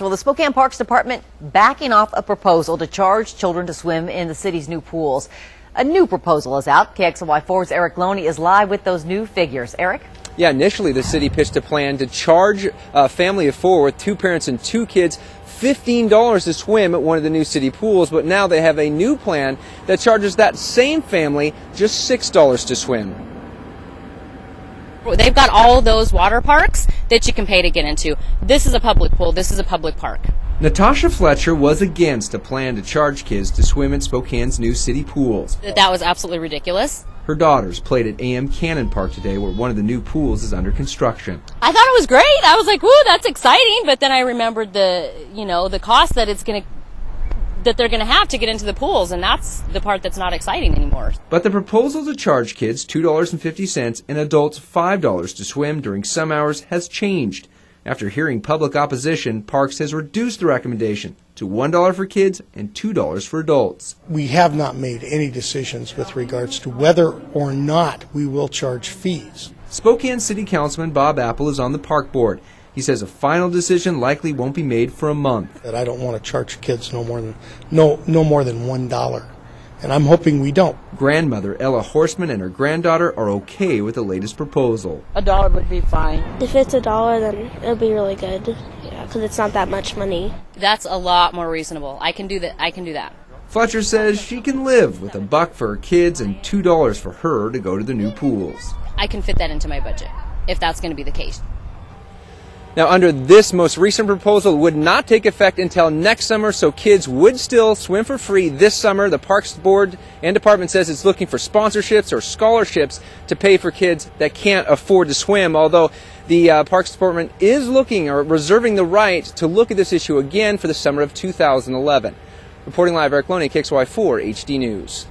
Well, the Spokane Parks Department backing off a proposal to charge children to swim in the city's new pools. A new proposal is out. KXLY4's Erik Loney is live with those new figures. Erik? Yeah, initially the city pitched a plan to charge a family of four with two parents and two kids $15 to swim at one of the new city pools, but now they have a new plan that charges that same family just $6 to swim. They've got all those water parks that you can pay to get into. This is a public pool. This is a public park. Natasha Fletcher was against a plan to charge kids to swim in Spokane's new city pools. That was absolutely ridiculous. Her daughters played at AM Cannon Park today where one of the new pools is under construction. I thought it was great. I was like, "Woo, that's exciting." But then I remembered the, you know, the cost that it's going to that they're going to have to get into the pools, and that's the part that's not exciting anymore. But the proposal to charge kids $2.50 and adults $5 to swim during some hours has changed. After hearing public opposition, Parks has reduced the recommendation to $1 for kids and $2 for adults. We have not made any decisions with regards to whether or not we will charge fees. Spokane City Councilman Bob Apple is on the park board. He says a final decision likely won't be made for a month. That I don't want to charge kids no more than no no more than one dollar, and I'm hoping we don't. Grandmother Ella Horseman and her granddaughter are okay with the latest proposal. A dollar would be fine. If it's a dollar, then it'll be really good. Yeah, because it's not that much money. That's a lot more reasonable. I can do that. I can do that. Fletcher says she can live with a buck for her kids and two dollars for her to go to the new pools. I can fit that into my budget if that's going to be the case. Now, under this most recent proposal, would not take effect until next summer, so kids would still swim for free this summer. The Parks Board and Department says it's looking for sponsorships or scholarships to pay for kids that can't afford to swim, although the uh, Parks Department is looking or reserving the right to look at this issue again for the summer of 2011. Reporting live, Erik Loney, KXLY4 HD News.